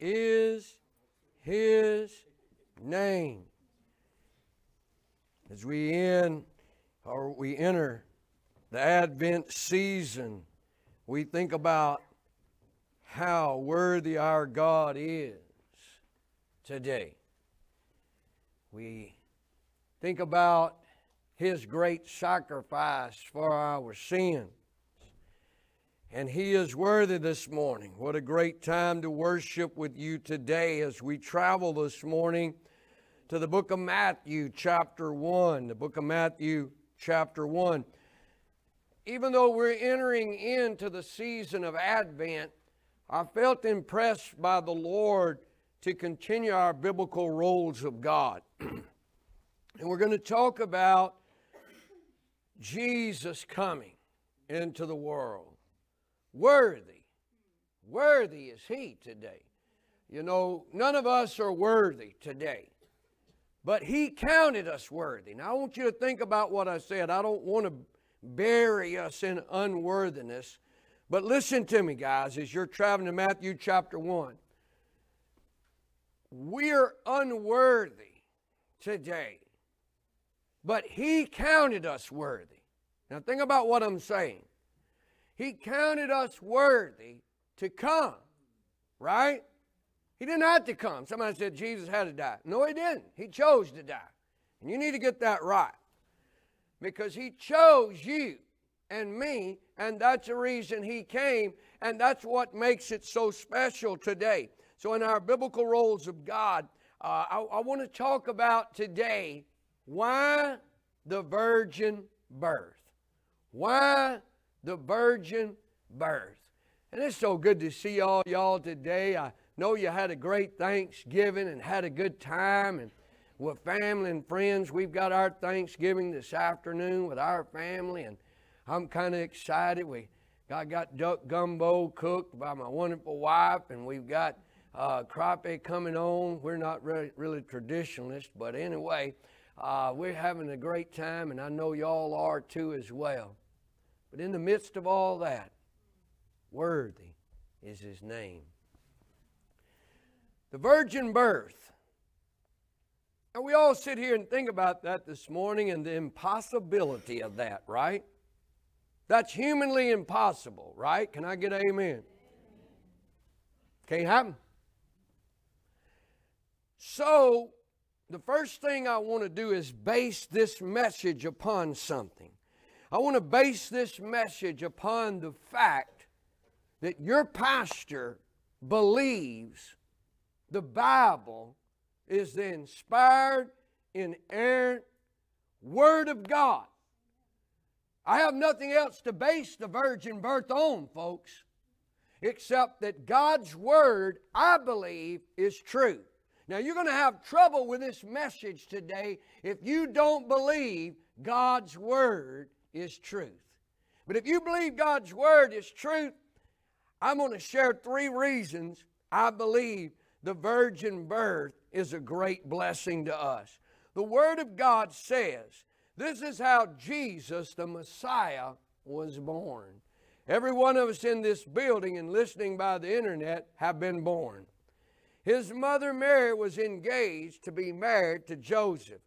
is his name. As we end or we enter the Advent season, we think about how worthy our God is today. We think about his great sacrifice for our sins. And he is worthy this morning. What a great time to worship with you today as we travel this morning to the book of Matthew, chapter 1. The book of Matthew, chapter 1. Even though we're entering into the season of Advent, I felt impressed by the Lord to continue our biblical roles of God. and we're going to talk about Jesus coming into the world. Worthy. Worthy is He today. You know, none of us are worthy today, but He counted us worthy. Now, I want you to think about what I said. I don't want to bury us in unworthiness, but listen to me, guys, as you're traveling to Matthew chapter 1 we're unworthy today, but He counted us worthy. Now, think about what I'm saying. He counted us worthy to come, right? He didn't have to come. Somebody said Jesus had to die. No, He didn't. He chose to die. And you need to get that right because He chose you and me, and that's the reason He came, and that's what makes it so special today. So, in our biblical roles of God, uh, I, I want to talk about today why the virgin birth. Why the virgin birth. And it's so good to see all y'all today. I know you had a great Thanksgiving and had a good time and with family and friends. We've got our Thanksgiving this afternoon with our family and I'm kind of excited. We got duck gumbo cooked by my wonderful wife and we've got uh, crappie coming on. We're not really, really traditionalists, but anyway, uh, we're having a great time, and I know y'all are too as well. But in the midst of all that, worthy is his name. The virgin birth. And we all sit here and think about that this morning and the impossibility of that, right? That's humanly impossible, right? Can I get amen? Can't happen. So, the first thing I want to do is base this message upon something. I want to base this message upon the fact that your pastor believes the Bible is the inspired, inerrant Word of God. I have nothing else to base the virgin birth on, folks, except that God's Word, I believe, is true. Now, you're going to have trouble with this message today if you don't believe God's Word is truth. But if you believe God's Word is truth, I'm going to share three reasons I believe the virgin birth is a great blessing to us. The Word of God says this is how Jesus, the Messiah, was born. Every one of us in this building and listening by the internet have been born. His mother Mary was engaged to be married to Joseph.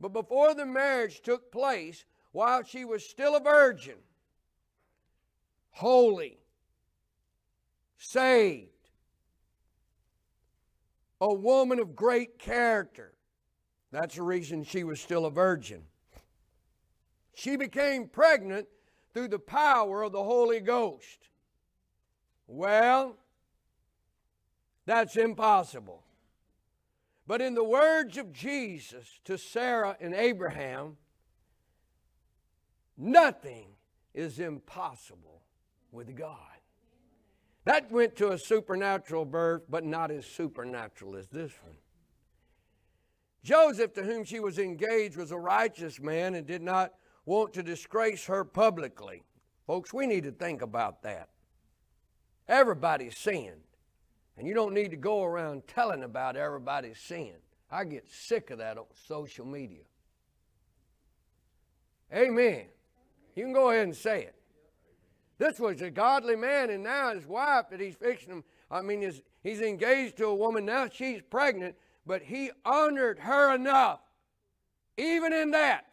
But before the marriage took place, while she was still a virgin, holy, saved, a woman of great character, that's the reason she was still a virgin. She became pregnant through the power of the Holy Ghost. Well, that's impossible. But in the words of Jesus to Sarah and Abraham, nothing is impossible with God. That went to a supernatural birth, but not as supernatural as this one. Joseph, to whom she was engaged, was a righteous man and did not want to disgrace her publicly. Folks, we need to think about that. Everybody's sinned. And you don't need to go around telling about everybody's sin. I get sick of that on social media. Amen. You can go ahead and say it. This was a godly man, and now his wife that he's fixing him, I mean, he's, he's engaged to a woman now, she's pregnant, but he honored her enough, even in that,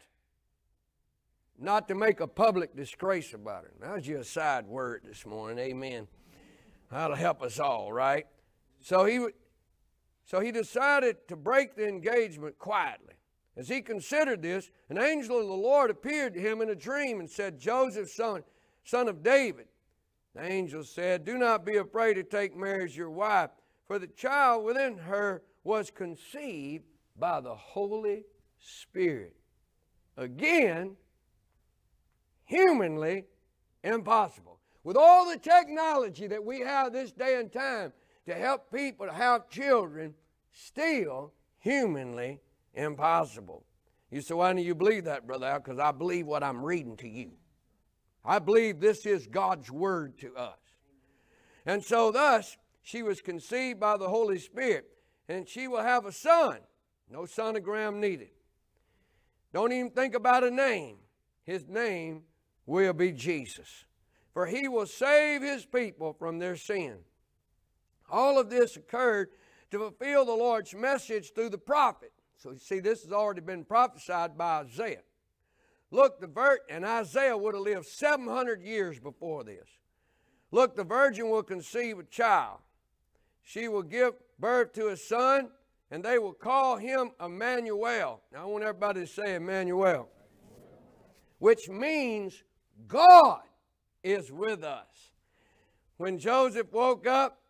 not to make a public disgrace about her. That's just a side word this morning, amen. That'll help us all, right? So he, so he decided to break the engagement quietly. As he considered this, an angel of the Lord appeared to him in a dream and said, Joseph, son, son of David. The angel said, Do not be afraid to take Mary as your wife, for the child within her was conceived by the Holy Spirit. Again, humanly impossible. With all the technology that we have this day and time to help people to have children, still humanly impossible. You say, why do you believe that, Brother Hal? Because I believe what I'm reading to you. I believe this is God's word to us. And so, thus, she was conceived by the Holy Spirit, and she will have a son. No sonogram needed. Don't even think about a name. His name will be Jesus. For he will save his people from their sin. All of this occurred to fulfill the Lord's message through the prophet. So you see, this has already been prophesied by Isaiah. Look, the vir- and Isaiah would have lived 700 years before this. Look, the virgin will conceive a child. She will give birth to a son, and they will call him Emmanuel. Now, I want everybody to say Emmanuel, which means God is with us. When Joseph woke up,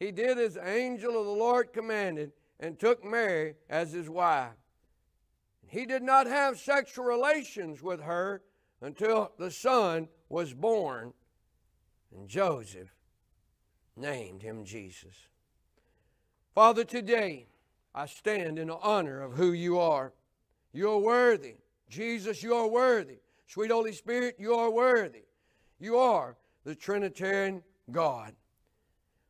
he did as the angel of the Lord commanded and took Mary as his wife. He did not have sexual relations with her until the son was born, and Joseph named him Jesus. Father, today I stand in honor of who you are. You're worthy. Jesus, you are worthy. Sweet Holy Spirit, you are worthy. You are the Trinitarian God.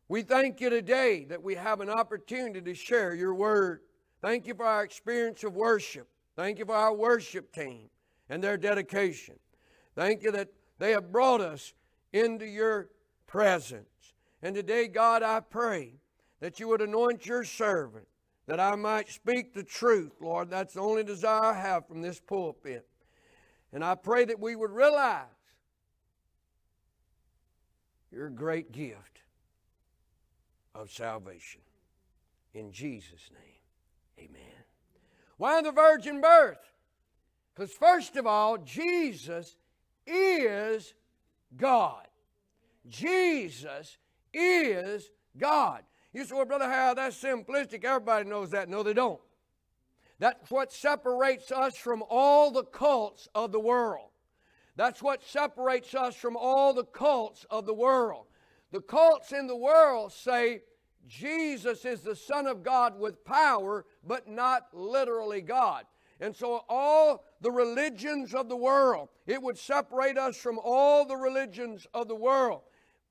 We thank you today that we have an opportunity to share your word. Thank you for our experience of worship. Thank you for our worship team and their dedication. Thank you that they have brought us into your presence. And today, God, I pray that you would anoint your servant, that I might speak the truth, Lord. That's the only desire I have from this pulpit. And I pray that we would realize your great gift of salvation. In Jesus' name, amen. Why the virgin birth? Because, first of all, Jesus is God. Jesus is God. You say, well, Brother Hal, that's simplistic. Everybody knows that. No, they don't. That's what separates us from all the cults of the world. That's what separates us from all the cults of the world. The cults in the world say Jesus is the Son of God with power, but not literally God. And so, all the religions of the world, it would separate us from all the religions of the world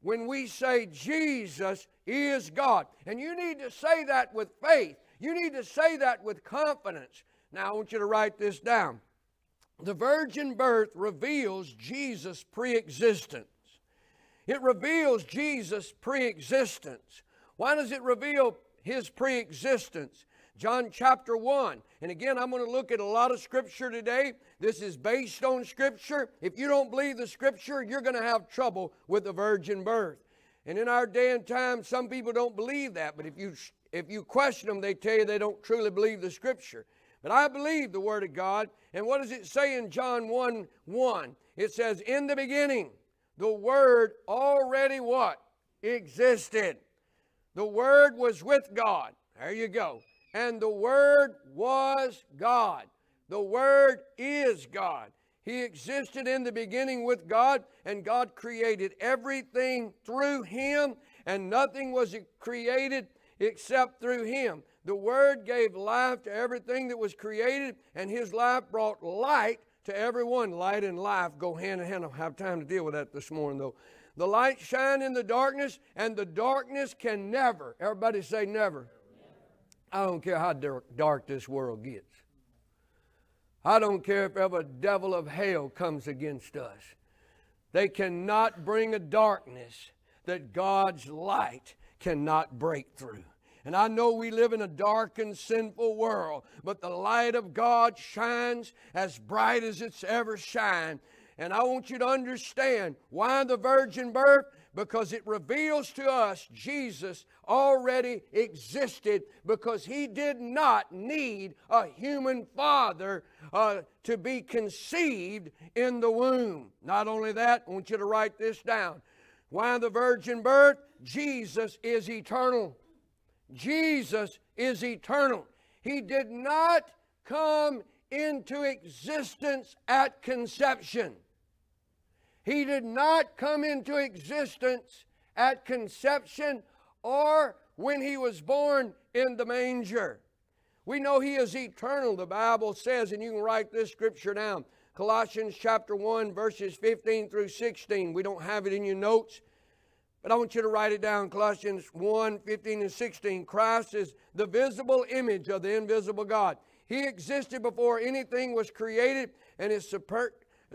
when we say Jesus is God. And you need to say that with faith, you need to say that with confidence. Now, I want you to write this down. The virgin birth reveals Jesus' pre existence. It reveals Jesus' pre existence. Why does it reveal his pre existence? John chapter 1. And again, I'm going to look at a lot of scripture today. This is based on scripture. If you don't believe the scripture, you're going to have trouble with the virgin birth. And in our day and time, some people don't believe that. But if you, if you question them, they tell you they don't truly believe the scripture. But I believe the Word of God. And what does it say in John 1 1? It says, In the beginning, the Word already what? Existed. The Word was with God. There you go. And the Word was God. The Word is God. He existed in the beginning with God, and God created everything through Him, and nothing was created except through Him. The Word gave life to everything that was created, and His life brought light to everyone. Light and life go hand in hand. I don't have time to deal with that this morning, though. The light shine in the darkness, and the darkness can never, everybody say never. I don't care how dark this world gets. I don't care if ever devil of hell comes against us. They cannot bring a darkness that God's light cannot break through. And I know we live in a dark and sinful world, but the light of God shines as bright as it's ever shined. And I want you to understand why the virgin birth? Because it reveals to us Jesus already existed because he did not need a human father uh, to be conceived in the womb. Not only that, I want you to write this down. Why the virgin birth? Jesus is eternal. Jesus is eternal. He did not come into existence at conception. He did not come into existence at conception or when he was born in the manger. We know he is eternal, the Bible says, and you can write this scripture down. Colossians chapter 1, verses 15 through 16. We don't have it in your notes, but I want you to write it down. Colossians 1 15 and 16. Christ is the visible image of the invisible God. He existed before anything was created and is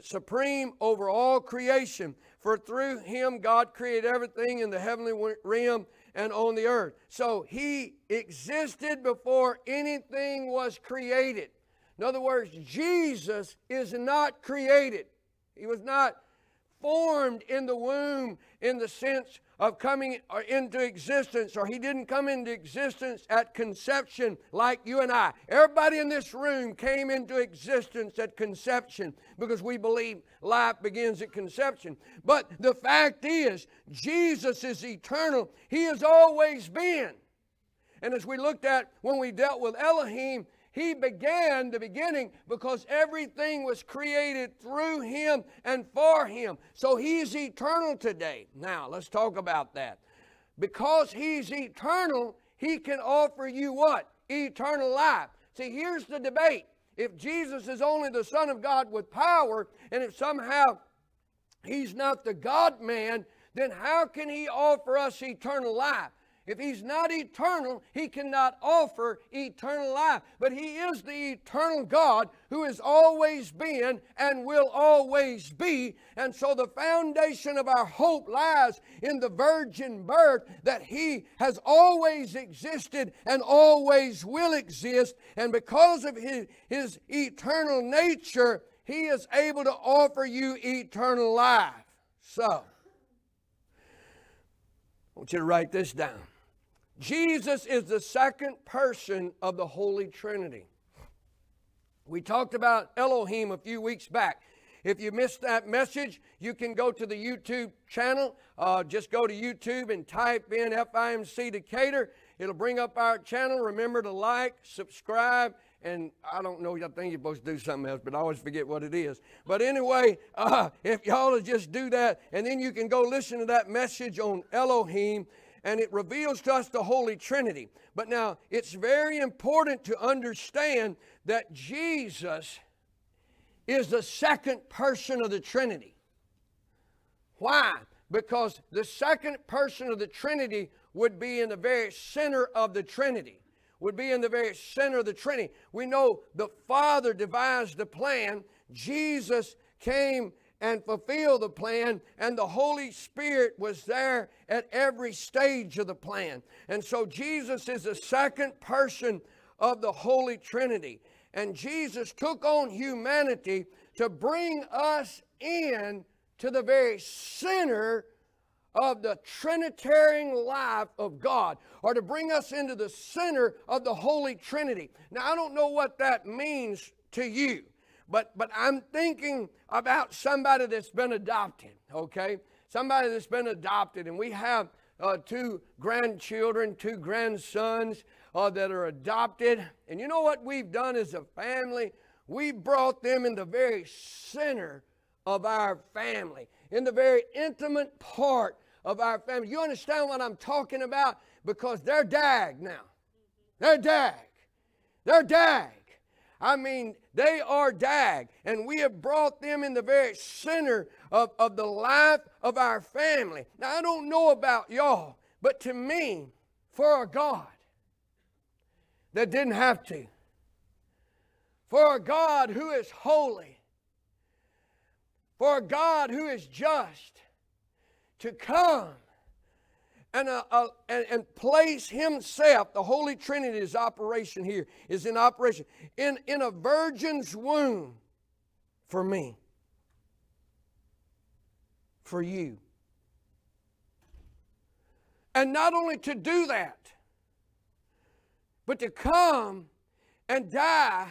supreme over all creation. For through him God created everything in the heavenly realm and on the earth. So he existed before anything was created. In other words, Jesus is not created. He was not formed in the womb in the sense of coming uh, into existence, or he didn't come into existence at conception like you and I. Everybody in this room came into existence at conception because we believe life begins at conception. But the fact is, Jesus is eternal, he has always been. And as we looked at when we dealt with Elohim, he began the beginning because everything was created through Him and for Him. So He's eternal today. Now, let's talk about that. Because He's eternal, He can offer you what? Eternal life. See, here's the debate. If Jesus is only the Son of God with power, and if somehow He's not the God man, then how can He offer us eternal life? If he's not eternal, he cannot offer eternal life. But he is the eternal God who has always been and will always be. And so the foundation of our hope lies in the virgin birth that he has always existed and always will exist. And because of his, his eternal nature, he is able to offer you eternal life. So, I want you to write this down. Jesus is the second person of the Holy Trinity. We talked about Elohim a few weeks back. If you missed that message, you can go to the YouTube channel. Uh, just go to YouTube and type in FIMC Decatur. It'll bring up our channel. Remember to like, subscribe, and I don't know, I think you're supposed to do something else, but I always forget what it is. But anyway, uh, if y'all just do that, and then you can go listen to that message on Elohim and it reveals to us the Holy Trinity. But now, it's very important to understand that Jesus is the second person of the Trinity. Why? Because the second person of the Trinity would be in the very center of the Trinity, would be in the very center of the Trinity. We know the Father devised the plan, Jesus came and fulfill the plan, and the Holy Spirit was there at every stage of the plan. And so Jesus is the second person of the Holy Trinity. And Jesus took on humanity to bring us in to the very center of the Trinitarian life of God, or to bring us into the center of the Holy Trinity. Now, I don't know what that means to you. But, but I'm thinking about somebody that's been adopted, okay? Somebody that's been adopted, and we have uh, two grandchildren, two grandsons uh, that are adopted. And you know what we've done as a family? We brought them in the very center of our family, in the very intimate part of our family. You understand what I'm talking about? Because they're dag now. They're dag. They're dag. I mean, they are dag, and we have brought them in the very center of, of the life of our family. Now, I don't know about y'all, but to me, for a God that didn't have to, for a God who is holy, for a God who is just, to come and, uh, uh, and, and place himself, the Holy Trinity is operation here, is in operation, in, in a virgin's womb for me, for you. And not only to do that, but to come and die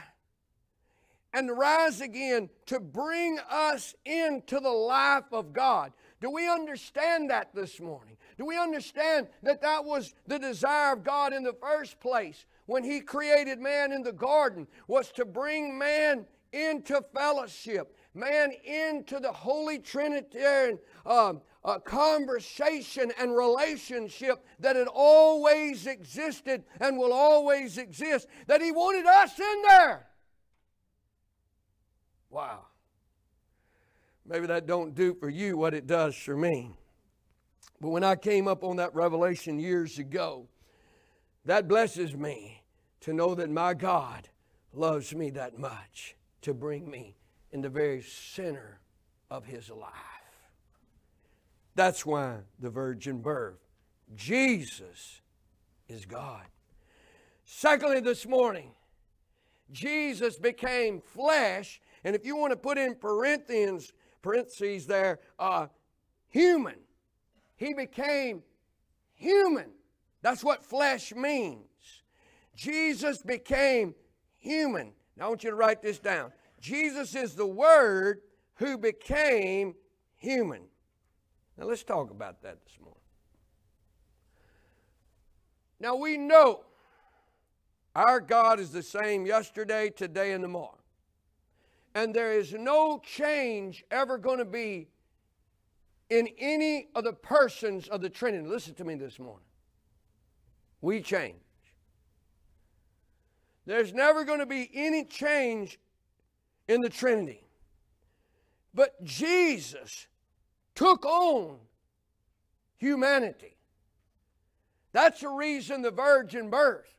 and rise again to bring us into the life of God. Do we understand that this morning? Do we understand that that was the desire of God in the first place when He created man in the garden was to bring man into fellowship, man into the Holy Trinitarian um, uh, conversation and relationship that had always existed and will always exist, that He wanted us in there. Wow. Maybe that don't do for you what it does for me. But when I came up on that revelation years ago, that blesses me to know that my God loves me that much to bring me in the very center of his life. That's why the virgin birth. Jesus is God. Secondly, this morning, Jesus became flesh and if you want to put in parentheses, parentheses there, uh, human. He became human. That's what flesh means. Jesus became human. Now I want you to write this down. Jesus is the Word who became human. Now let's talk about that this morning. Now we know our God is the same yesterday, today, and tomorrow. And there is no change ever going to be in any of the persons of the Trinity. Listen to me this morning. We change. There's never going to be any change in the Trinity. But Jesus took on humanity. That's the reason the virgin birth.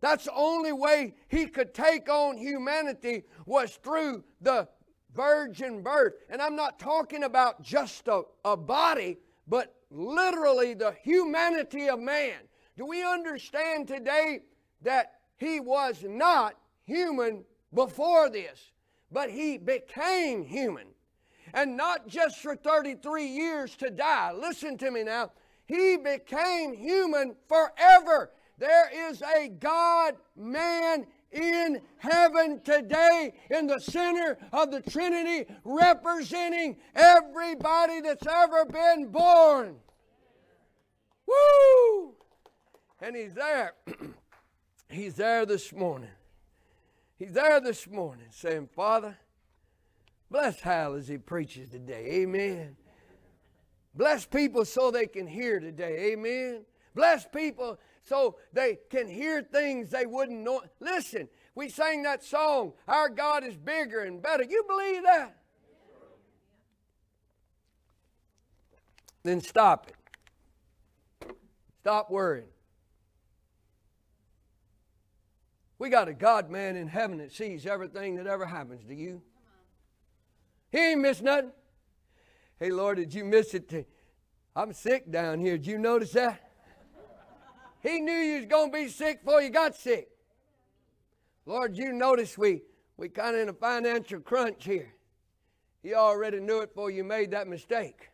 That's the only way he could take on humanity was through the virgin birth. And I'm not talking about just a, a body, but literally the humanity of man. Do we understand today that he was not human before this, but he became human? And not just for 33 years to die. Listen to me now. He became human forever. There is a God man in heaven today in the center of the Trinity, representing everybody that's ever been born. Woo! And he's there. he's there this morning. He's there this morning saying, Father, bless Hal as he preaches today. Amen. Bless people so they can hear today. Amen. Bless people so they can hear things they wouldn't know. Listen, we sang that song, Our God is bigger and better. You believe that? Then stop it. Stop worrying. We got a God man in heaven that sees everything that ever happens to you. He ain't missed nothing. Hey, Lord, did you miss it? I'm sick down here. Did you notice that? He knew you was going to be sick before you got sick. Lord, you notice we we kind of in a financial crunch here. He already knew it before you made that mistake.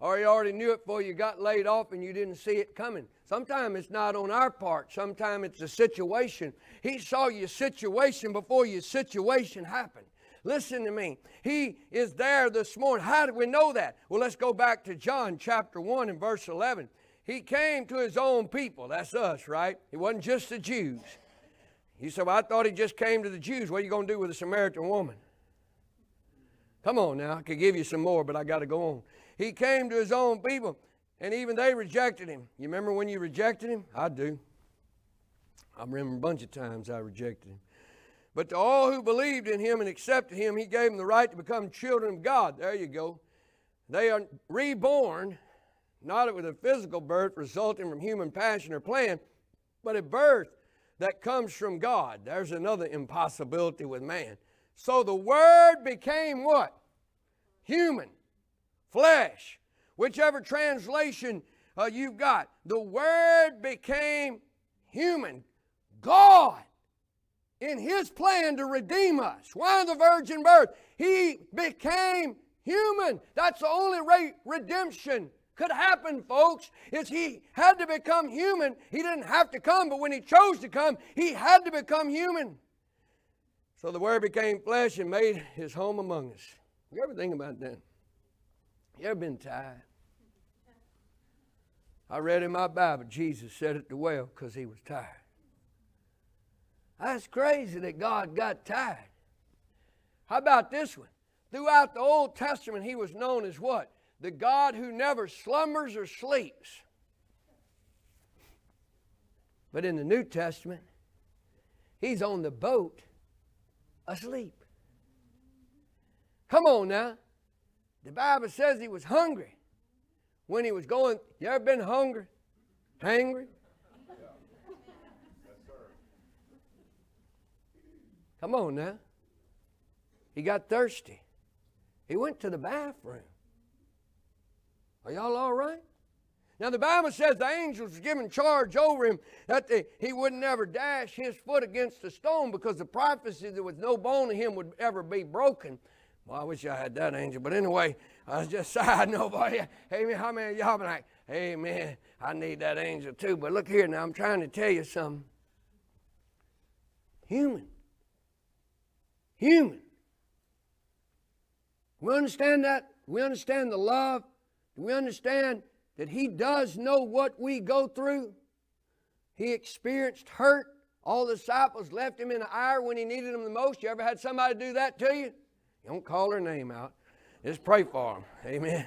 Or he already knew it before you got laid off and you didn't see it coming. Sometimes it's not on our part. Sometimes it's a situation. He saw your situation before your situation happened. Listen to me. He is there this morning. How do we know that? Well, let's go back to John chapter 1 and verse 11. He came to his own people. That's us, right? It wasn't just the Jews. He said, well, I thought he just came to the Jews. What are you going to do with a Samaritan woman? Come on now. I could give you some more, but I got to go on. He came to his own people, and even they rejected him. You remember when you rejected him? I do. I remember a bunch of times I rejected him. But to all who believed in him and accepted him, he gave them the right to become children of God. There you go. They are reborn not with a physical birth resulting from human passion or plan, but a birth that comes from God. There's another impossibility with man. So the Word became what? Human, flesh. Whichever translation uh, you've got the Word became human. God, in His plan to redeem us, why the virgin birth? He became human. That's the only way redemption could happen, folks, is he had to become human. He didn't have to come, but when he chose to come, he had to become human. So the Word became flesh and made his home among us. You ever think about that? You ever been tired? I read in my Bible, Jesus said it the well because he was tired. That's crazy that God got tired. How about this one? Throughout the Old Testament, he was known as what? The God who never slumbers or sleeps. But in the New Testament, he's on the boat asleep. Come on now. The Bible says he was hungry when he was going. You ever been hungry? Hangry? Come on now. He got thirsty. He went to the bathroom. Are y'all all right? Now, the Bible says the angels were given charge over him that they, he would never dash his foot against a stone because the prophecy there was no bone in him would ever be broken. Well, I wish I had that angel. But anyway, I was just side nobody. Man, how many y'all been like, man, I need that angel too. But look here now, I'm trying to tell you something. Human. Human. We understand that? We understand the love. Do we understand that He does know what we go through? He experienced hurt. All the disciples left Him in the ire when He needed them the most. You ever had somebody do that to you? You don't call their name out. Just pray for them. Amen.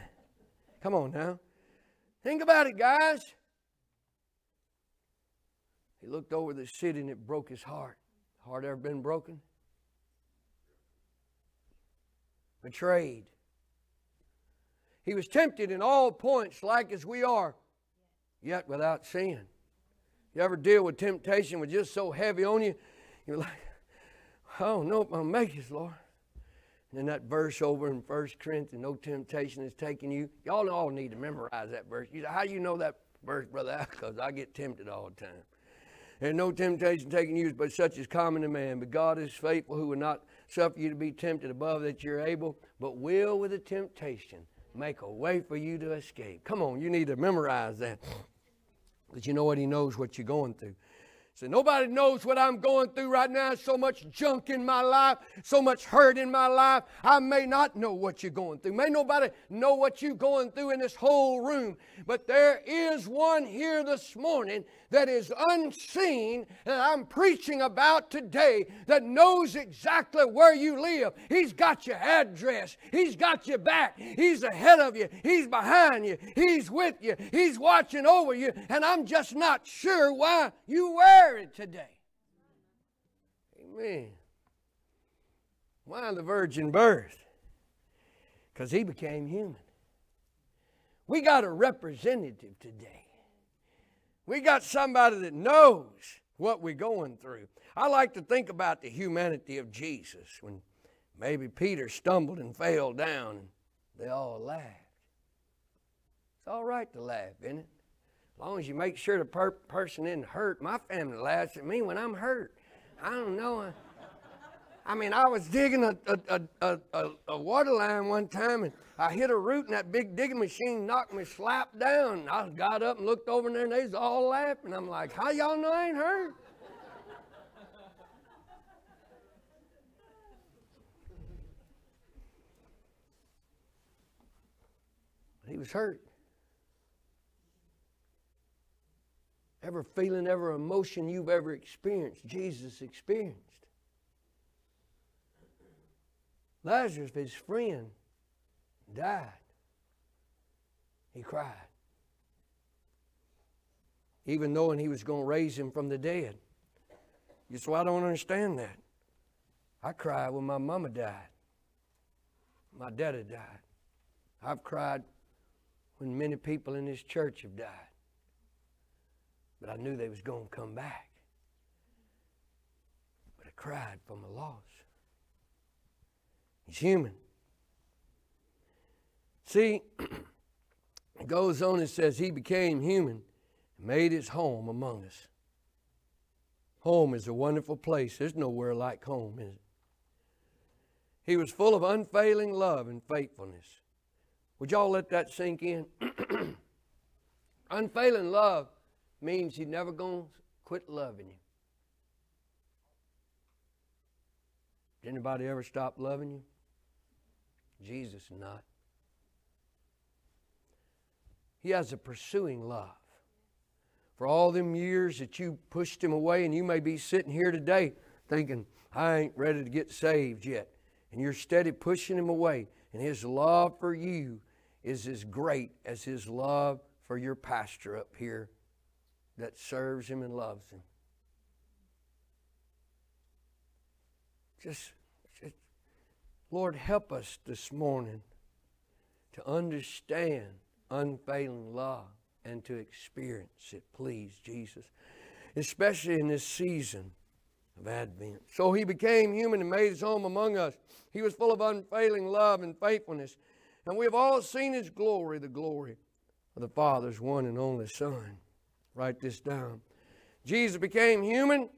Come on now. Think about it, guys. He looked over the city and it broke his heart. Heart ever been broken? Betrayed. He was tempted in all points, like as we are, yet without sin. You ever deal with temptation was just so heavy on you, you're like, I don't know if I'm make it, Lord. And then that verse over in 1 Corinthians, no temptation is taking you. Y'all all need to memorize that verse. You say, how do you know that verse, brother? Because I get tempted all the time. And no temptation taking you, but such is common to man. But God is faithful, who will not suffer you to be tempted above that you're able, but will with the temptation make a way for you to escape. Come on, you need to memorize that. Because you know what? He knows what you're going through. So nobody knows what I'm going through right now. So much junk in my life, so much hurt in my life. I may not know what you're going through. May nobody know what you're going through in this whole room. But there is one here this morning that is unseen that I'm preaching about today that knows exactly where you live. He's got your address. He's got your back. He's ahead of you. He's behind you. He's with you. He's watching over you. And I'm just not sure why you wear it today. Amen. Why the virgin birth? Because he became human. We got a representative today. We got somebody that knows what we're going through. I like to think about the humanity of Jesus when maybe Peter stumbled and fell down and they all laughed. It's all right to laugh, isn't it? As long as you make sure the per- person isn't hurt. My family laughs at me when I'm hurt. I don't know. I mean, I was digging a, a, a, a, a water line one time and I hit a root and that big digging machine knocked me slap down. I got up and looked over there and they was all laughing. I'm like, how y'all know I ain't hurt? he was hurt. Ever feeling, every emotion you've ever experienced, Jesus experienced. Lazarus, his friend, died. He cried. Even knowing he was going to raise him from the dead. You so I don't understand that. I cried when my mama died. My daddy died. I've cried when many people in this church have died. But I knew they was going to come back. But I cried for my loss. He's human. See, It goes on and says, He became human and made his home among us. Home is a wonderful place. There's nowhere like home, is it? He was full of unfailing love and faithfulness. Would y'all let that sink in? unfailing love means he's never going to quit loving you. Did anybody ever stop loving you? Jesus not. He has a pursuing love. For all them years that you pushed him away, and you may be sitting here today thinking, I ain't ready to get saved yet. And you're steady pushing him away. And his love for you is as great as his love for your pastor up here that serves him and loves him. Just, just Lord, help us this morning to understand unfailing love and to experience it, please, Jesus, especially in this season of Advent. So he became human and made his home among us. He was full of unfailing love and faithfulness. And we have all seen his glory, the glory of the Father's one and only Son. Write this down. Jesus became human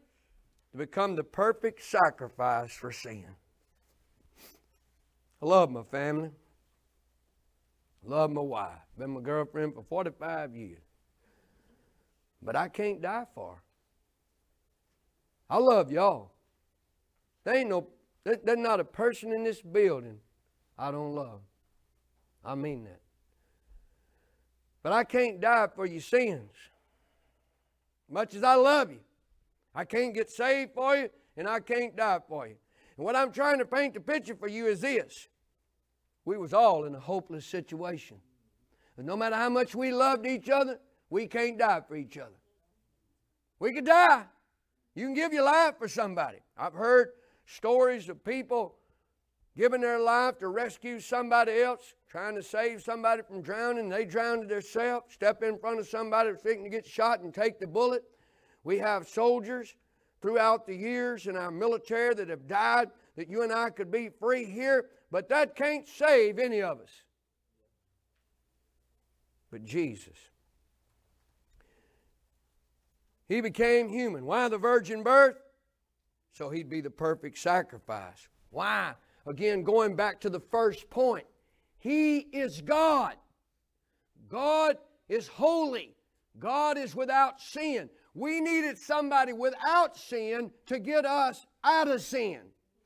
to become the perfect sacrifice for sin. I love my family. Love my wife. Been my girlfriend for 45 years. But I can't die for her. I love y'all. There ain't no, there's not a person in this building I don't love. I mean that. But I can't die for your sins. Much as I love you, I can't get saved for you, and I can't die for you. And what I'm trying to paint the picture for you is this we was all in a hopeless situation. And no matter how much we loved each other, we can't die for each other. We could die. You can give your life for somebody. I've heard stories of people giving their life to rescue somebody else, trying to save somebody from drowning. They drowned themselves, step in front of somebody thinking to get shot and take the bullet. We have soldiers throughout the years in our military that have died that you and I could be free here but that can't save any of us. But Jesus. He became human. Why the virgin birth? So he'd be the perfect sacrifice. Why? Again, going back to the first point. He is God. God is holy. God is without sin. We needed somebody without sin to get us out of sin.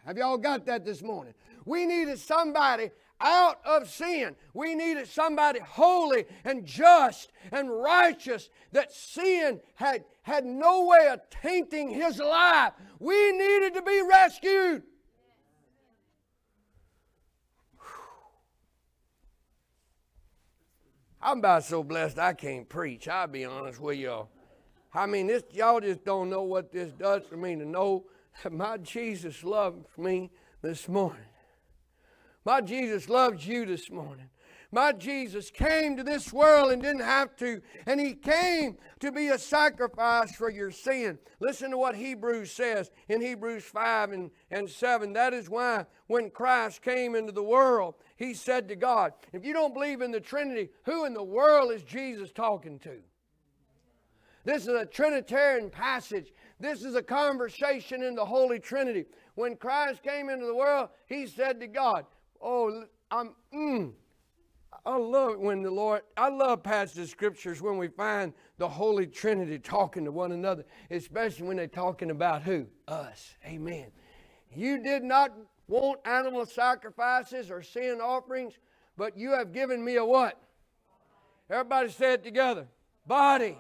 Have y'all got that this morning? We needed somebody out of sin. We needed somebody holy and just and righteous that sin had, had no way of tainting his life. We needed to be rescued. I'm about so blessed I can't preach. I'll be honest with y'all. I mean, this y'all just don't know what this does for me to know that my Jesus loves me this morning. My Jesus loves you this morning. My Jesus came to this world and didn't have to, and He came to be a sacrifice for your sin. Listen to what Hebrews says in Hebrews 5 and, and 7. That is why when Christ came into the world, He said to God, If you don't believe in the Trinity, who in the world is Jesus talking to? This is a Trinitarian passage. This is a conversation in the Holy Trinity. When Christ came into the world, He said to God, Oh, I'm, mm, I love when the Lord, I love passage of scriptures when we find the Holy Trinity talking to one another, especially when they're talking about who? Us. Amen. You did not want animal sacrifices or sin offerings, but you have given me a what? Everybody say it together. Body.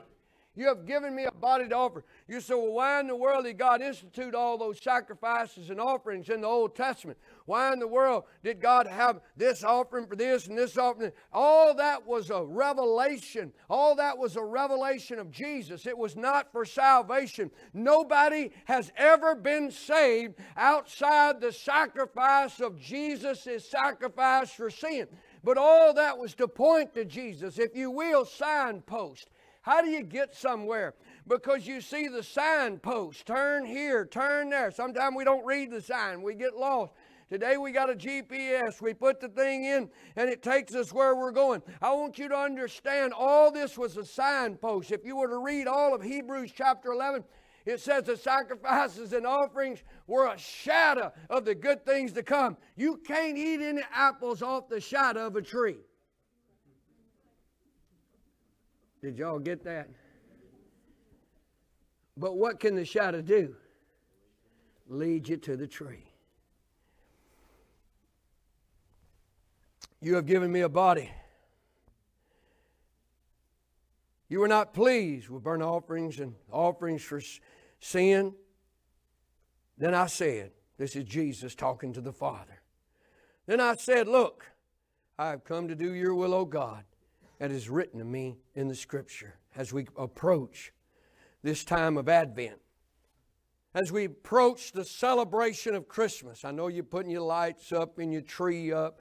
You have given me a body to offer. You say, well, why in the world did God institute all those sacrifices and offerings in the Old Testament? Why in the world did God have this offering for this and this offering? All that was a revelation. All that was a revelation of Jesus. It was not for salvation. Nobody has ever been saved outside the sacrifice of Jesus' sacrifice for sin. But all that was to point to Jesus, if you will, signpost. How do you get somewhere? Because you see the signpost turn here, turn there. Sometimes we don't read the sign, we get lost. Today we got a GPS. We put the thing in and it takes us where we're going. I want you to understand all this was a signpost. If you were to read all of Hebrews chapter 11, it says the sacrifices and offerings were a shadow of the good things to come. You can't eat any apples off the shadow of a tree. Did y'all get that? But what can the shadow do? Lead you to the tree. You have given me a body. You were not pleased with burnt offerings and offerings for sin. Then I said, This is Jesus talking to the Father. Then I said, Look, I have come to do your will, O God, as is written to me in the Scripture as we approach this time of Advent. As we approach the celebration of Christmas, I know you're putting your lights up and your tree up.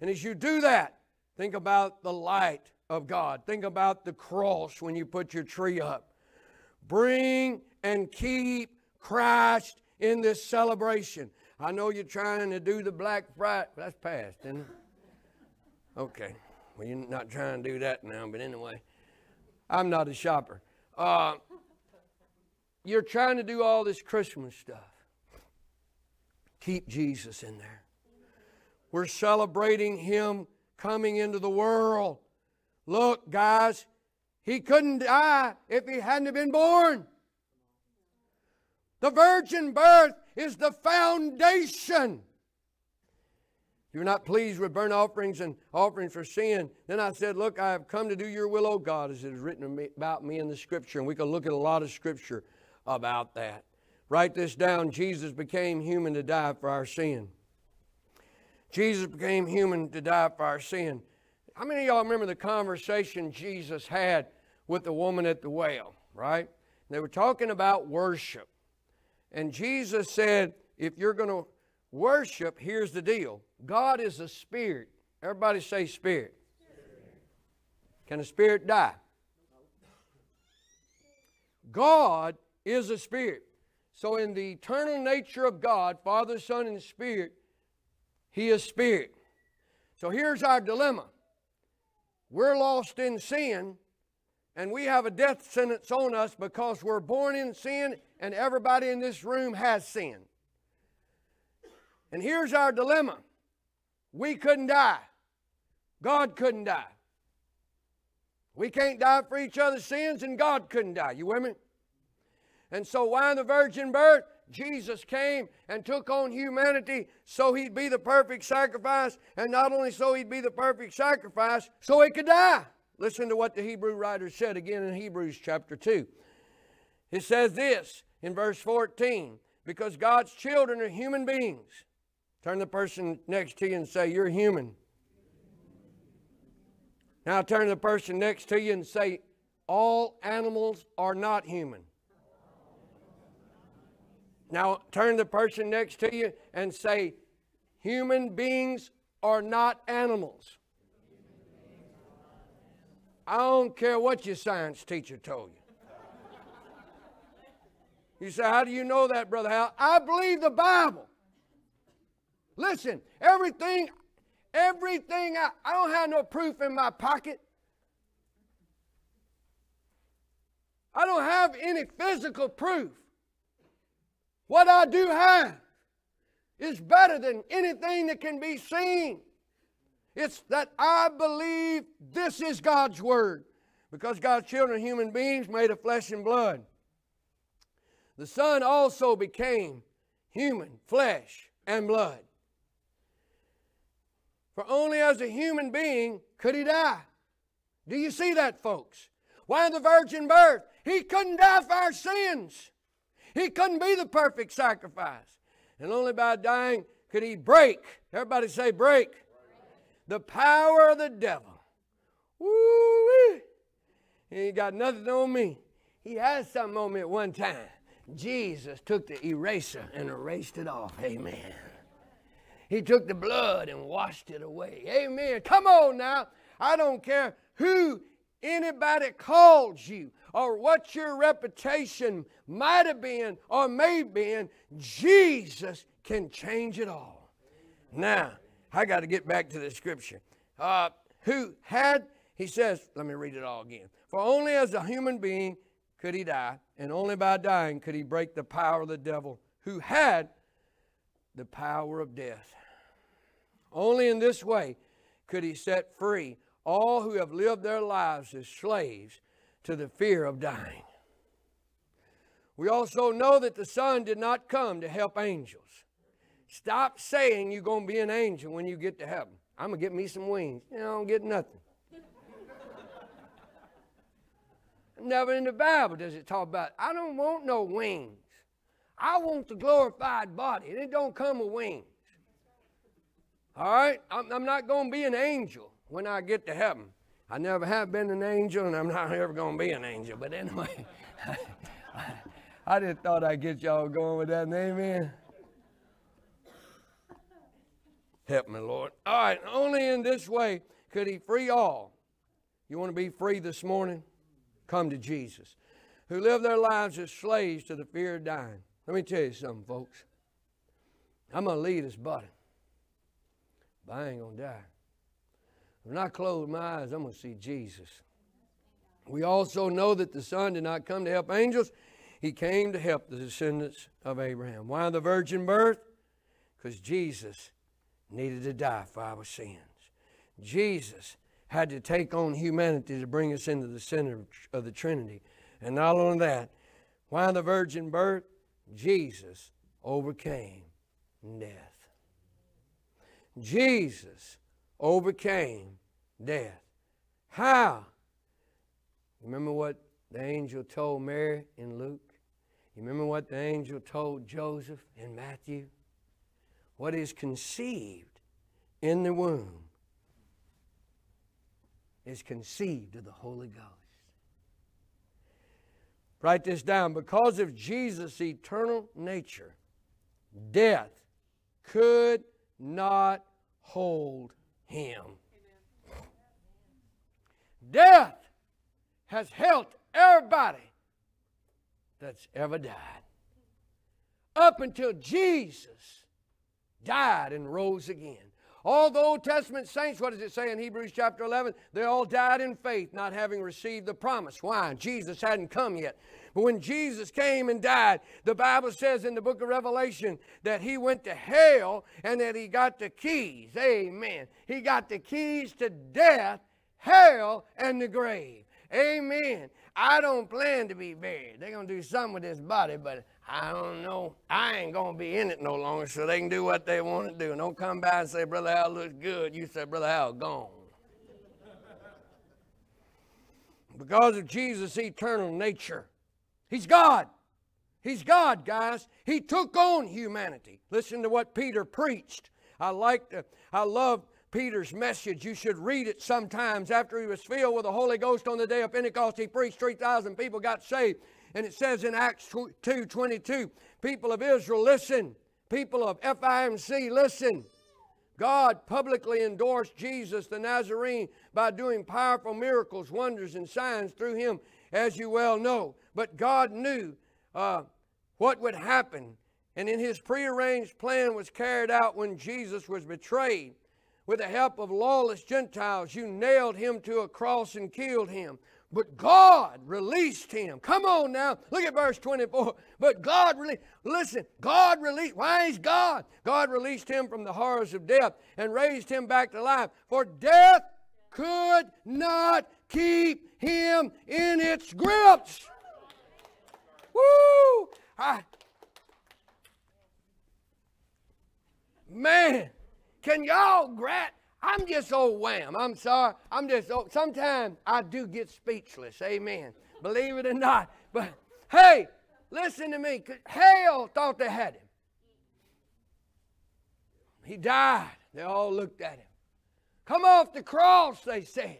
And as you do that, think about the light of God. Think about the cross when you put your tree up. Bring and keep Christ in this celebration. I know you're trying to do the Black Friday. That's past, isn't it? Okay. Well, you're not trying to do that now, but anyway, I'm not a shopper. Uh, you're trying to do all this Christmas stuff. Keep Jesus in there. We're celebrating Him coming into the world. Look, guys, He couldn't die if He hadn't been born. The virgin birth is the foundation. If you're not pleased with burnt offerings and offerings for sin, then I said, Look, I have come to do your will, O God, as it is written about me in the scripture. And we can look at a lot of scripture about that. Write this down Jesus became human to die for our sin. Jesus became human to die for our sin. How many of y'all remember the conversation Jesus had with the woman at the well, right? They were talking about worship. And Jesus said, if you're going to worship, here's the deal God is a spirit. Everybody say spirit. Can a spirit die? God is a spirit. So, in the eternal nature of God, Father, Son, and Spirit, He is spirit. So, here's our dilemma we're lost in sin, and we have a death sentence on us because we're born in sin, and everybody in this room has sin. And here's our dilemma we couldn't die, God couldn't die. We can't die for each other's sins, and God couldn't die. You me? And so, why the virgin birth? Jesus came and took on humanity so he'd be the perfect sacrifice, and not only so he'd be the perfect sacrifice, so he could die. Listen to what the Hebrew writer said again in Hebrews chapter 2. It says this in verse 14 because God's children are human beings. Turn the person next to you and say, You're human. Now turn to the person next to you and say, All animals are not human. Now turn the person next to you and say, Human beings are not animals. I don't care what your science teacher told you. You say, How do you know that, Brother Hal? I believe the Bible. Listen, everything, everything, I, I don't have no proof in my pocket. I don't have any physical proof. What I do have is better than anything that can be seen. It's that I believe this is God's Word. Because God's children are human beings made of flesh and blood. The Son also became human, flesh and blood. For only as a human being could he die. Do you see that, folks? Why the virgin birth? He couldn't die for our sins. He couldn't be the perfect sacrifice. And only by dying could he break. Everybody say, break. The power of the devil. Woo! He ain't got nothing on me. He has something on me at one time. Jesus took the eraser and erased it off. Amen. He took the blood and washed it away. Amen. Come on now. I don't care who anybody calls you or what your reputation might have been or may have been, Jesus can change it all. Now, I got to get back to the scripture. Uh, who had, he says, let me read it all again. For only as a human being could he die, and only by dying could he break the power of the devil, who had the power of death. Only in this way could he set free all who have lived their lives as slaves to the fear of dying. We also know that the Son did not come to help angels. Stop saying you're going to be an angel when you get to heaven. I'm going to get me some wings. You know, I don't get nothing. Never in the Bible does it talk about, I don't want no wings. I want the glorified body, and it don't come with wings. All right? I'm, I'm not going to be an angel when I get to heaven. I never have been an angel, and I'm not ever going to be an angel. But anyway, I just thought I'd get y'all going with that. Amen. Help me, Lord. All right, only in this way could He free all. You want to be free this morning? Come to Jesus, who lived their lives as slaves to the fear of dying. Let me tell you something, folks. I'm going to leave this body, but I ain't going to die. When I close my eyes, I'm going to see Jesus. We also know that the Son did not come to help angels, He came to help the descendants of Abraham. Why the virgin birth? Because Jesus needed to die for our sins. Jesus had to take on humanity to bring us into the center of the Trinity. And not only that, why the virgin birth? Jesus overcame death. Jesus overcame death. How? Remember what the angel told Mary in Luke? You remember what the angel told Joseph in Matthew? What is conceived in the womb is conceived of the Holy Ghost. Write this down. Because of Jesus' eternal nature, death could not hold him. Death has held everybody that's ever died. Up until Jesus died and rose again. All the Old Testament saints, what does it say in Hebrews chapter 11? They all died in faith, not having received the promise. Why? Jesus hadn't come yet. But when Jesus came and died, the Bible says in the book of Revelation that he went to hell and that he got the keys. Amen. He got the keys to death, hell, and the grave. Amen. I don't plan to be buried. They're going to do something with this body, but I don't know. I ain't going to be in it no longer, so they can do what they want to do. And don't come by and say, Brother Hal looks good. You say, Brother Hal, gone. because of Jesus' eternal nature, He's God. He's God, guys. He took on humanity. Listen to what Peter preached. I like I love Peter's message. You should read it sometimes. After he was filled with the Holy Ghost on the day of Pentecost, he preached 3,000 people got saved. And it says in Acts 2 22, people of Israel, listen. People of FIMC, listen. God publicly endorsed Jesus the Nazarene by doing powerful miracles, wonders, and signs through him, as you well know. But God knew uh, what would happen. And in his prearranged plan was carried out when Jesus was betrayed. With the help of lawless Gentiles, you nailed him to a cross and killed him. But God released him. Come on now. Look at verse 24. But God released. Listen, God released. Why is God? God released him from the horrors of death and raised him back to life. For death could not keep him in its grips. Woo! I, man, can y'all grab? I'm just old wham. I'm sorry. I'm just old. Sometimes I do get speechless. Amen. Believe it or not. But hey, listen to me. Hell thought they had him. He died. They all looked at him. Come off the cross, they said,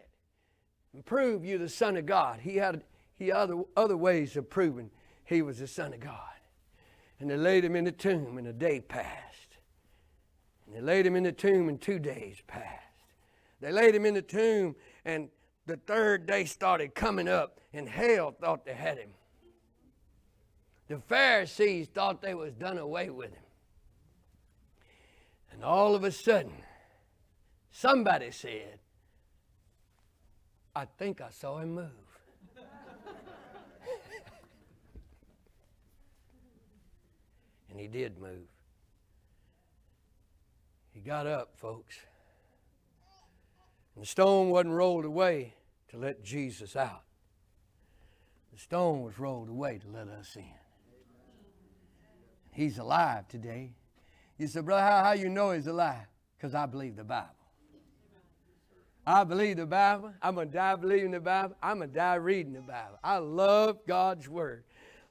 and prove you the Son of God. He had he had other, other ways of proving he was the Son of God. And they laid him in the tomb, and a day passed. And they laid him in the tomb, and two days passed. They laid him in the tomb, and the third day started coming up, and hell thought they had him. The Pharisees thought they was done away with him. And all of a sudden, somebody said, I think I saw him move. He did move. He got up, folks. And the stone wasn't rolled away to let Jesus out. The stone was rolled away to let us in. He's alive today. You said, Brother, how, how you know he's alive? Because I believe the Bible. I believe the Bible. I'm going to die believing the Bible. I'm going to die reading the Bible. I love God's Word.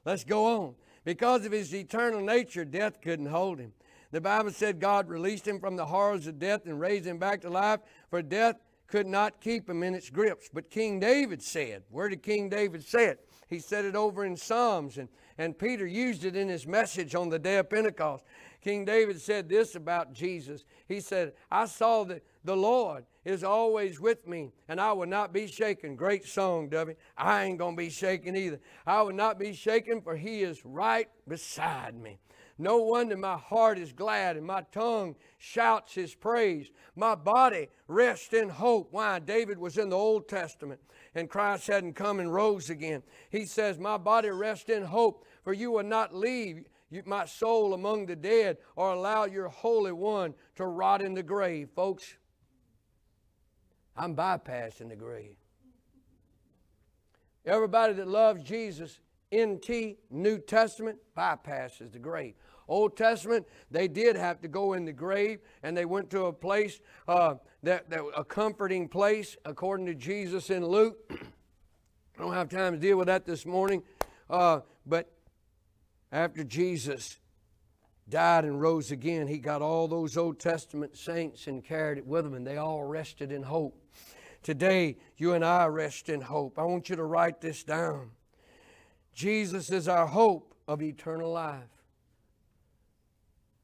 Let's go on. Because of his eternal nature, death couldn't hold him. The Bible said God released him from the horrors of death and raised him back to life, for death could not keep him in its grips. But King David said, where did King David say it? He said it over in Psalms, and, and Peter used it in his message on the day of Pentecost. King David said this about Jesus. He said, I saw that the Lord is always with me, and I will not be shaken. Great song, Dubby. I ain't going to be shaken either. I will not be shaken, for he is right beside me. No wonder my heart is glad and my tongue shouts his praise. My body rests in hope. Why? David was in the Old Testament and Christ hadn't come and rose again. He says, My body rests in hope, for you will not leave my soul among the dead or allow your Holy One to rot in the grave. Folks, I'm bypassing the grave. Everybody that loves Jesus, NT, New Testament, bypasses the grave. Old Testament, they did have to go in the grave, and they went to a place uh, that, that a comforting place, according to Jesus in Luke. I don't have time to deal with that this morning, uh, but after Jesus died and rose again, he got all those Old Testament saints and carried it with him, and they all rested in hope. Today, you and I rest in hope. I want you to write this down. Jesus is our hope of eternal life.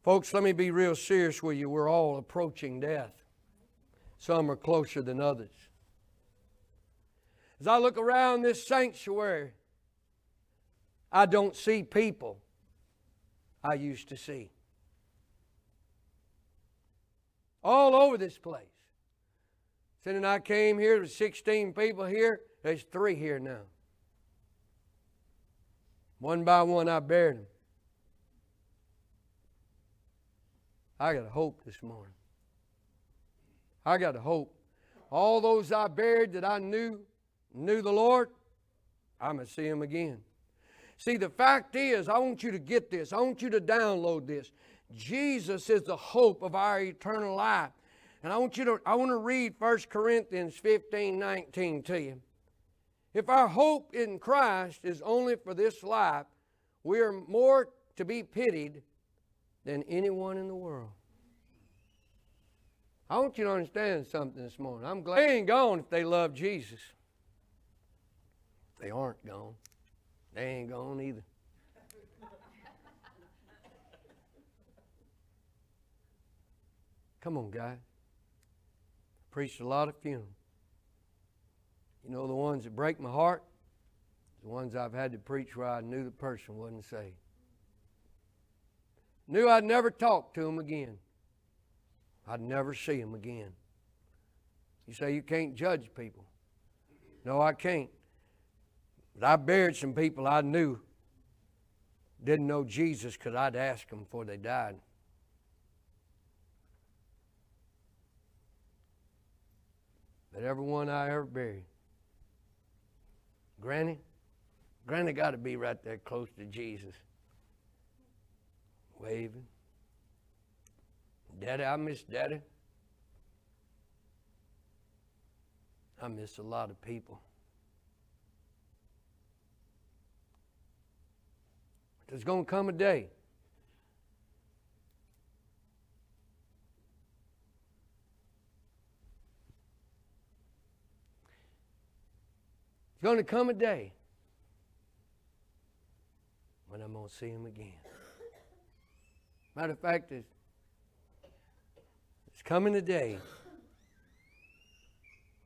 Folks, let me be real serious with you. We're all approaching death. Some are closer than others. As I look around this sanctuary, I don't see people I used to see. All over this place. Since I came here, there's 16 people here. There's three here now. One by one, I buried them. I got a hope this morning. I got a hope. All those I buried that I knew, knew the Lord, I'm going to see them again. See, the fact is, I want you to get this. I want you to download this. Jesus is the hope of our eternal life. And I want you to, I want to read 1 Corinthians 15, 19 to you. If our hope in Christ is only for this life, we are more to be pitied than anyone in the world. I want you to understand something this morning. I'm glad they ain't gone if they love Jesus. They aren't gone. They ain't gone either. Come on, guy. Preached a lot of funerals. You know the ones that break my heart? The ones I've had to preach where I knew the person wasn't saved. Knew I'd never talk to him again. I'd never see him again. You say you can't judge people. No, I can't. But I buried some people I knew didn't know Jesus because I'd ask them before they died. But everyone I ever buried, Granny, Granny got to be right there close to Jesus waving. Daddy, I miss Daddy. I miss a lot of people. There's going to come a day. It's going to come a day when I'm going to see him again. Matter of fact, it's, it's coming a day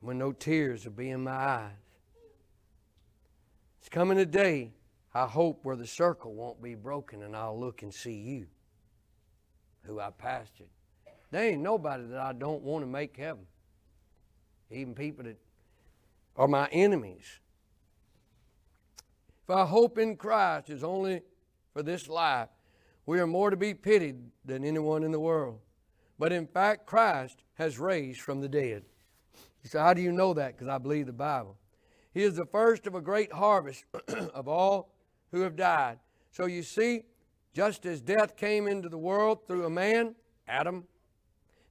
when no tears will be in my eyes. It's coming a day, I hope, where the circle won't be broken and I'll look and see you, who I pastored There ain't nobody that I don't want to make heaven. Even people that are my enemies. If our hope in Christ is only for this life, we are more to be pitied than anyone in the world. But in fact, Christ has raised from the dead. You say, How do you know that? Because I believe the Bible. He is the first of a great harvest of all who have died. So you see, just as death came into the world through a man, Adam,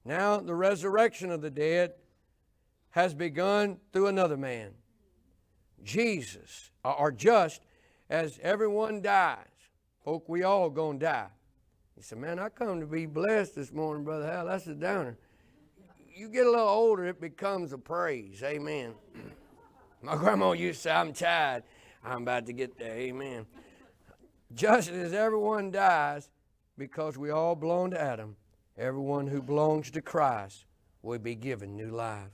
now the resurrection of the dead has begun through another man, Jesus, or just as everyone dies. Folk, we all gonna die. He said, Man, I come to be blessed this morning, Brother Hal. That's a downer. You get a little older, it becomes a praise. Amen. My grandma used to say, I'm tired. I'm about to get there. Amen. Just as everyone dies, because we all belong to Adam, everyone who belongs to Christ will be given new life.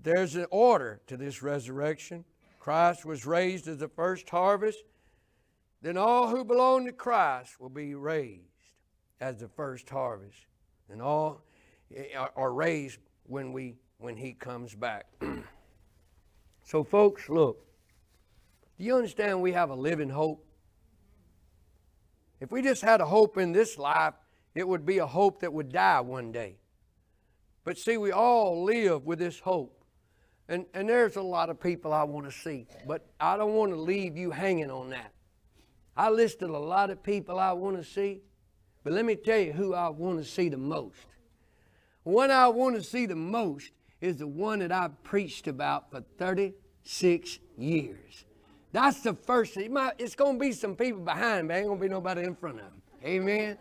There's an order to this resurrection. Christ was raised as the first harvest. Then all who belong to Christ will be raised as the first harvest. And all eh, are raised when we when he comes back. so folks, look. Do you understand we have a living hope? If we just had a hope in this life, it would be a hope that would die one day. But see, we all live with this hope. And, and there's a lot of people I want to see, but I don't want to leave you hanging on that. I listed a lot of people I want to see, but let me tell you who I want to see the most. One I want to see the most is the one that I've preached about for 36 years. That's the first thing. It's going to be some people behind me. Ain't going to be nobody in front of them. Amen.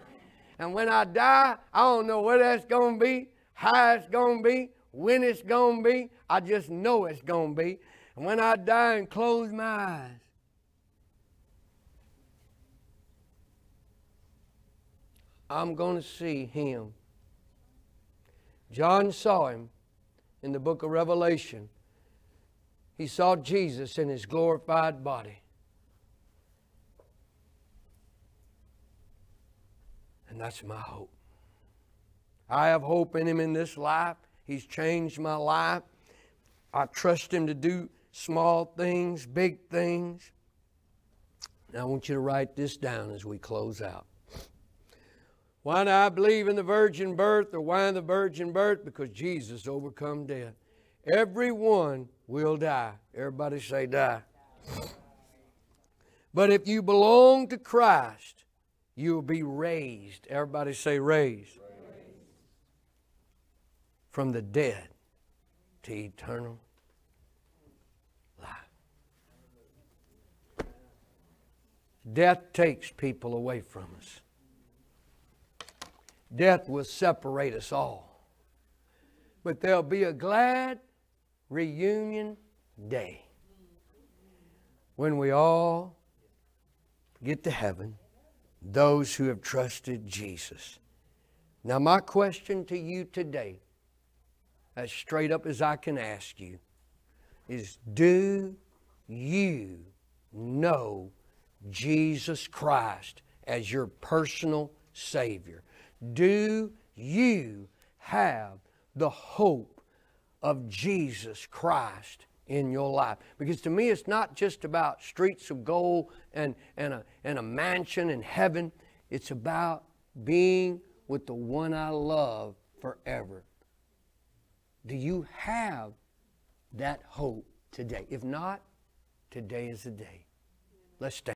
And when I die, I don't know where that's going to be, how it's going to be, when it's going to be. I just know it's going to be. And when I die and close my eyes, I'm going to see him. John saw him in the book of Revelation. He saw Jesus in his glorified body. And that's my hope. I have hope in him in this life. He's changed my life. I trust Him to do small things, big things. Now, I want you to write this down as we close out. Why do I believe in the virgin birth or why the virgin birth? Because Jesus overcome death. Everyone will die. Everybody say die. But if you belong to Christ, you'll be raised. Everybody say raised from the dead to eternal life. Death takes people away from us. Death will separate us all. But there'll be a glad reunion day when we all get to heaven, those who have trusted Jesus. Now, my question to you today as straight up as I can ask you is do you know Jesus Christ as your personal Savior? Do you have the hope of Jesus Christ in your life? Because to me, it's not just about streets of gold and, and, a, and a mansion in heaven, it's about being with the one I love forever. Do you have that hope today? If not, today is the day. Let's stand.